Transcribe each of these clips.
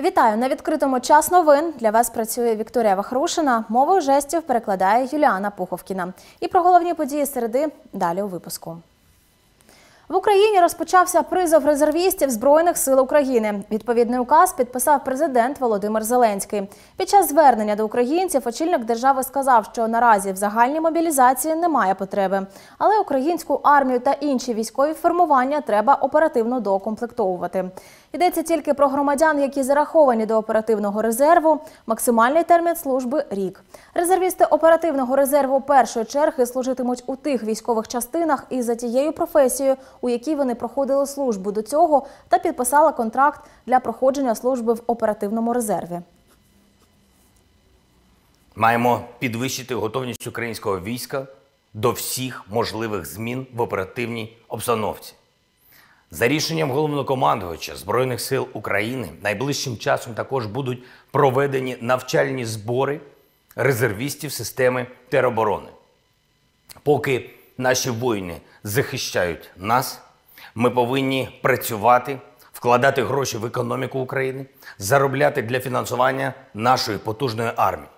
Вітаю на відкритому час новин. Для вас працює Вікторія Вахрушина. Мовою жестів перекладає Юліана Пуховкіна. І про головні події середи далі у випуску. В Україні розпочався призов резервістів Збройних сил України. Відповідний указ підписав президент Володимир Зеленський. Під час звернення до українців очільник держави сказав, що наразі в загальній мобілізації немає потреби, але українську армію та інші військові формування треба оперативно доукомплектовувати. Йдеться тільки про громадян, які зараховані до оперативного резерву. Максимальний термін служби рік. Резервісти оперативного резерву першої черги служитимуть у тих військових частинах і за тією професією, у якій вони проходили службу до цього, та підписали контракт для проходження служби в оперативному резерві. Маємо підвищити готовність українського війська до всіх можливих змін в оперативній обстановці. За рішенням головнокомандувача Збройних сил України найближчим часом також будуть проведені навчальні збори резервістів системи тероборони. Поки наші воїни захищають нас, ми повинні працювати, вкладати гроші в економіку України, заробляти для фінансування нашої потужної армії.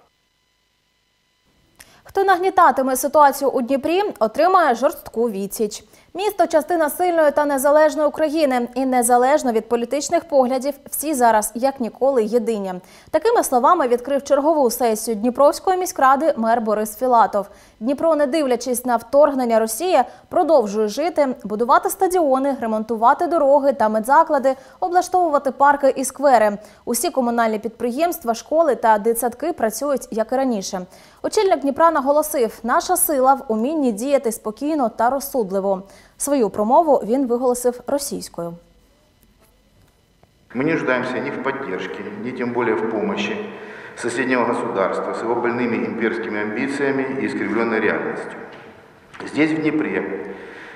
Хто нагнітатиме ситуацію у Дніпрі, отримає жорстку відсіч. Місто частина сильної та незалежної України, і незалежно від політичних поглядів, всі зараз як ніколи єдині. Такими словами відкрив чергову сесію Дніпровської міськради мер Борис Філатов. Дніпро, не дивлячись на вторгнення Росії, продовжує жити, будувати стадіони, ремонтувати дороги та медзаклади, облаштовувати парки і сквери. Усі комунальні підприємства, школи та дитсадки працюють як і раніше. Очільник Дніпра наголосив, наша сила в умінні діяти спокійно та розсудливо. Свою промову він виголосив російською. Мы не нуждаемся ни в поддержке, ни тем более в помощи соседнего государства с его больными имперскими амбициями и искривленной реальностью. Здесь, в Днепре,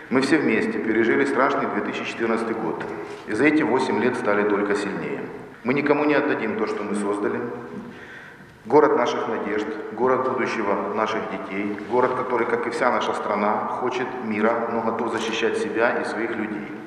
мы все вместе пережили страшный 2014 год. И за эти 8 лет стали только сильнее. Мы никому не отдадим то, что мы создали. Город наших надежд, город будущего наших детей, город, который, как и вся наша страна, хочет мира, но готов защищать себя и своих людей.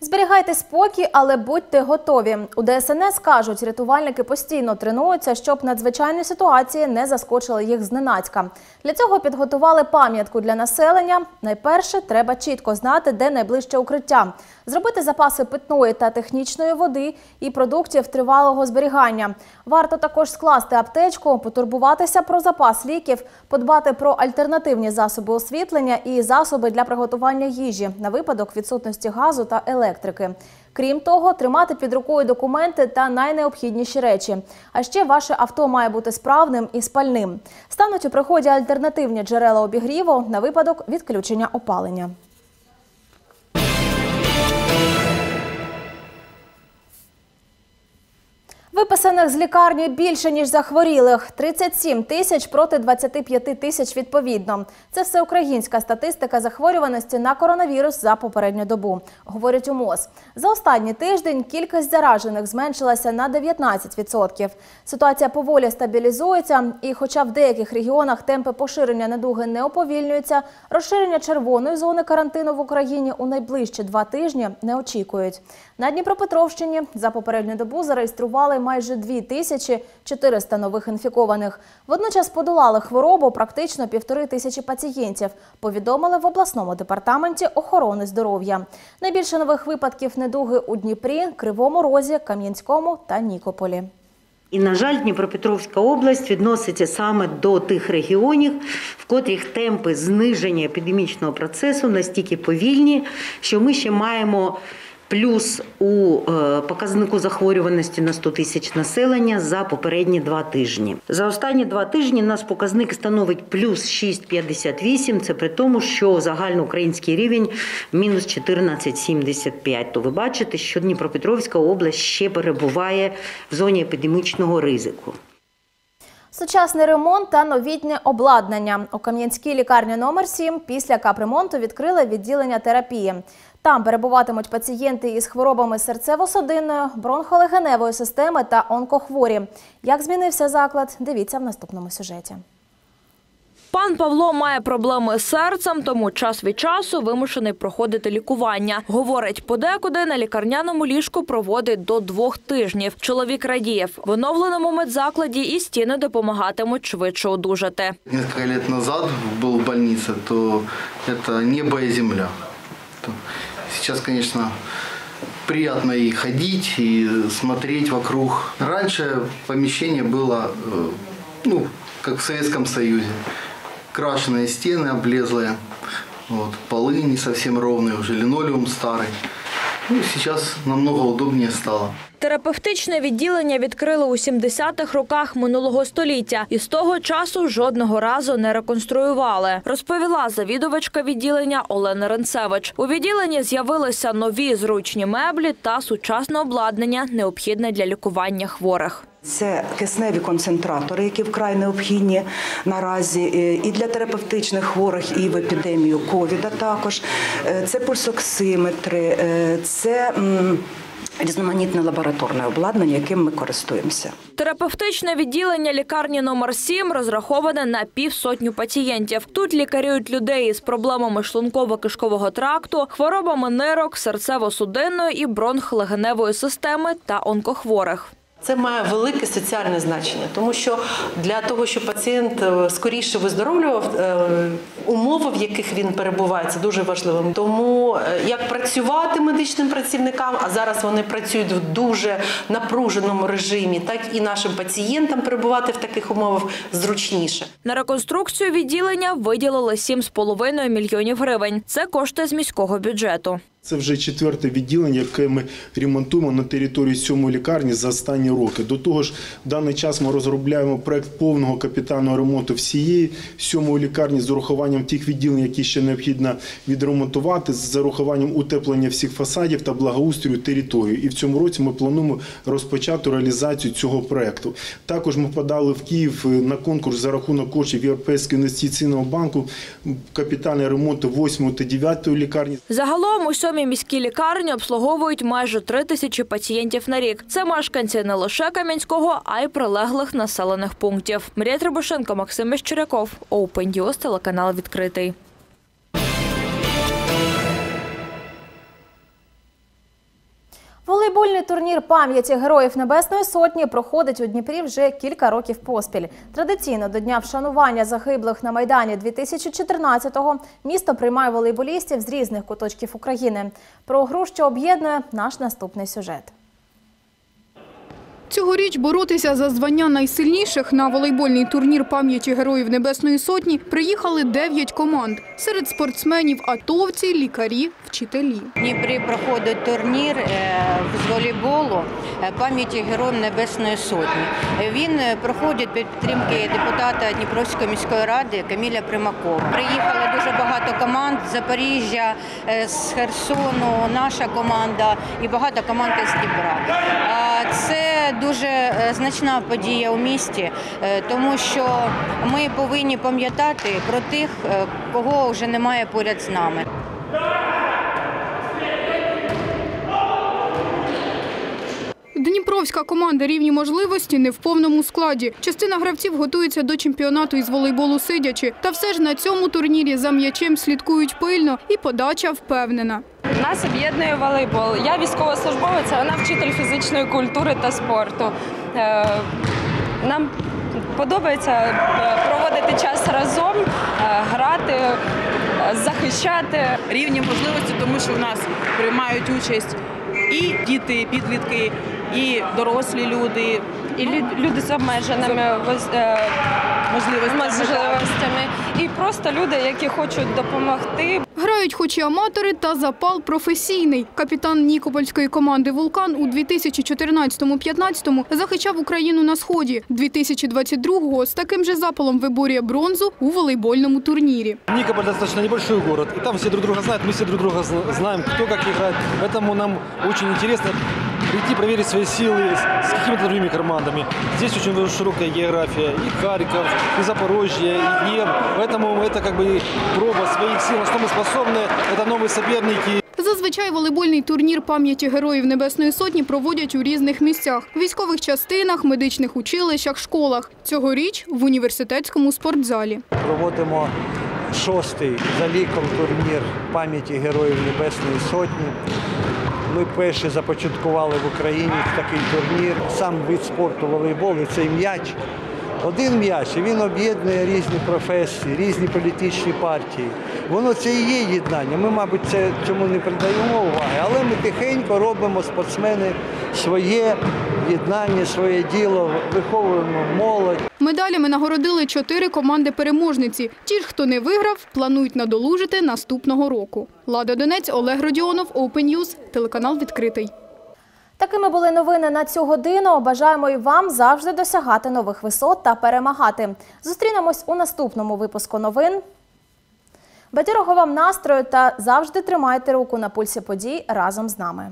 Зберігайте спокій, але будьте готові. У ДСНС кажуть, рятувальники постійно тренуються, щоб надзвичайні ситуації не заскочили їх зненацька. Для цього підготували пам'ятку для населення. Найперше треба чітко знати, де найближче укриття, зробити запаси питної та технічної води і продуктів тривалого зберігання. Варто також скласти аптечку, потурбуватися про запас ліків, подбати про альтернативні засоби освітлення і засоби для приготування їжі на випадок відсутності газу та електрики. Крім того, тримати під рукою документи та найнеобхідніші речі. А ще ваше авто має бути справним і спальним. Стануть у приході альтернативні джерела обігріву на випадок відключення опалення. Виписаних з лікарні більше, ніж захворілих. 37 тисяч проти 25 тисяч відповідно. Це всеукраїнська статистика захворюваності на коронавірус за попередню добу, говорять у МОЗ. За останній тиждень кількість заражених зменшилася на 19%. Ситуація поволі стабілізується, і хоча в деяких регіонах темпи поширення недуги не уповільнюються, розширення червоної зони карантину в Україні у найближчі два тижні не очікують. На Дніпропетровщині за попередню добу зареєстрували майже 2400 нових інфікованих. Водночас подолали хворобу практично півтори тисячі пацієнтів, повідомили в обласному департаменті охорони здоров'я. Найбільше нових випадків недуги у Дніпрі, Кривому Розі, Кам'янському та Нікополі. І, на жаль, Дніпропетровська область відноситься саме до тих регіонів, в котрих темпи зниження епідемічного процесу настільки повільні, що ми ще маємо плюс у е, показнику захворюваності на 100 тисяч населення за попередні два тижні. За останні два тижні нас показник становить плюс 6,58. Це при тому, що загальноукраїнський рівень мінус 14,75. То ви бачите, що Дніпропетровська область ще перебуває в зоні епідемічного ризику. Сучасний ремонт та новітнє обладнання. У Кам'янській лікарні номер 7 після капремонту відкрили відділення терапії. Там перебуватимуть пацієнти із хворобами серцево-судинної, бронхолегеневої системи та онкохворі. Як змінився заклад, дивіться в наступному сюжеті. Пан Павло має проблеми з серцем, тому час від часу вимушений проходити лікування. Говорить, подекуди на лікарняному ліжку проводить до двох тижнів. Чоловік радіє, в оновленому медзакладі і стіни допомагатимуть швидше одужати. Несколько лет назад был в больнице, то это небо и земля. Сейчас, конечно, приятно и ходить, и смотреть вокруг. Раньше помещение было, э, ну, как в Советском Союзе. Крашеные стены облезлые, вот, полы не совсем ровные, уже линолеум старый. Ну, сейчас намного удобнее стало. Терапевтичне відділення відкрили у 70-х роках минулого століття і з того часу жодного разу не реконструювали, розповіла завідувачка відділення Олена Ренцевич. У відділенні з'явилися нові зручні меблі та сучасне обладнання, необхідне для лікування хворих. Це кисневі концентратори, які вкрай необхідні наразі е, і для терапевтичних хворих, і в епідемію ковіда також. Е, Це пульсоксиметри, е, це різноманітне лабораторне обладнання, яким ми користуємося. Терапевтичне відділення лікарні номер 7 розраховане на півсотню пацієнтів. Тут лікарюють людей із проблемами шлунково-кишкового тракту, хворобами нирок, серцево-судинної і бронхлегеневої системи та онкохворих. Це має велике соціальне значення, тому що для того, щоб пацієнт е, скоріше виздоровлював, е, умови, в яких він перебуває, це дуже важливим. Тому е, як працювати медичним працівникам, а зараз вони працюють в дуже напруженому режимі, так і нашим пацієнтам перебувати в таких умовах зручніше. На реконструкцію відділення виділили 7,5 мільйонів гривень. Це кошти з міського бюджету. Це вже четверте відділення, яке ми ремонтуємо на території сьомої лікарні за останні роки. До того ж, в даний час ми розробляємо проект повного капітального ремонту всієї сьомої лікарні з урахуванням тих відділень, які ще необхідно відремонтувати, з урахуванням утеплення всіх фасадів та благоустрою території. І в цьому році ми плануємо розпочати реалізацію цього проекту. Також ми подали в Київ на конкурс за рахунок коштів Європейського інвестиційного банку капітальний ремонт 8 та 9 лікарні. Загалом у сьомій міські лікарні обслуговують майже три тисячі пацієнтів на рік. Це мешканці не лише Кам'янського, а й прилеглих населених пунктів. Марія Требушенко, Максим Міщеряков, Open News, телеканал відкритий. Турнір пам'яті Героїв Небесної Сотні проходить у Дніпрі вже кілька років поспіль. Традиційно до дня вшанування загиблих на Майдані 2014-го місто приймає волейболістів з різних куточків України. Про гру, що об'єднує наш наступний сюжет. Цьогоріч боротися за звання найсильніших на волейбольний турнір пам'яті Героїв Небесної Сотні приїхали 9 команд. Серед спортсменів атовці, лікарі, вчителі. В Дніпрі проходить турнір е, з волейболу е, пам'яті Героїв Небесної Сотні. Він е, проходить під підтримки депутата Дніпровської міської ради Каміля Примакова. Приїхало дуже багато команд з Запоріжжя, з Херсону, наша команда і багато команд із Дніпра. А Дуже е, значна подія у місті, е, тому що ми повинні пам'ятати про тих, е, кого вже немає поряд з нами. Дніпровська команда рівні можливості не в повному складі. Частина гравців готується до чемпіонату із волейболу сидячи. Та все ж на цьому турнірі за м'ячем слідкують пильно і подача впевнена. Нас об'єднує волейбол. Я військовослужбовець, а вона вчитель фізичної культури та спорту. Е, Нам подобається е, проводити час разом, е, грати, захищати. рівні можливості, тому що в нас приймають участь і діти, і підлітки, і дорослі люди, І люди з обмеженими можливостями. можливостями, і просто люди, які хочуть допомогти. Грають хоч і аматори, та запал професійний. Капітан Нікопольської команди «Вулкан» у 2014-15 захищав Україну на Сході. 2022-го з таким же запалом виборює бронзу у волейбольному турнірі. Никополь достаточно небольшой город, и там все друг друга знают, мы все друг друга зна- знаем, кто как играет. Поэтому нам очень интересно прийти проверить свои силы с, с какими-то другими командами. Здесь очень широкая география, и Харьков, и Запорожье, и Днепр. Поэтому это как бы проба своих сил, на что мы способны. Это новые соперники. Зазвичай волейбольний турнір пам'яті героїв Небесної Сотні проводять у різних місцях – військових частинах, медичних училищах, школах. Цьогоріч – в університетському спортзалі. Проводимо шостий за ліком турнір пам'яті Героїв Небесної Сотні. Ми перші започаткували в Україні такий турнір. Сам вид спорту волейбол і цей м'яч. Один м'яч, і він об'єднує різні професії, різні політичні партії. Воно це і є єднання. Ми, мабуть, це цьому не придаємо уваги, але ми тихенько робимо спортсмени своє єднання, своє діло, виховуємо молодь. Медалями нагородили чотири команди-переможниці. Ті ж, хто не виграв, планують надолужити наступного року. Лада Донець, Олег Родіонов, Open News, телеканал «Відкритий». Такими були новини на цю годину. Бажаємо і вам завжди досягати нових висот та перемагати. Зустрінемось у наступному випуску новин. Бадьорого вам настрою та завжди тримайте руку на пульсі подій разом з нами.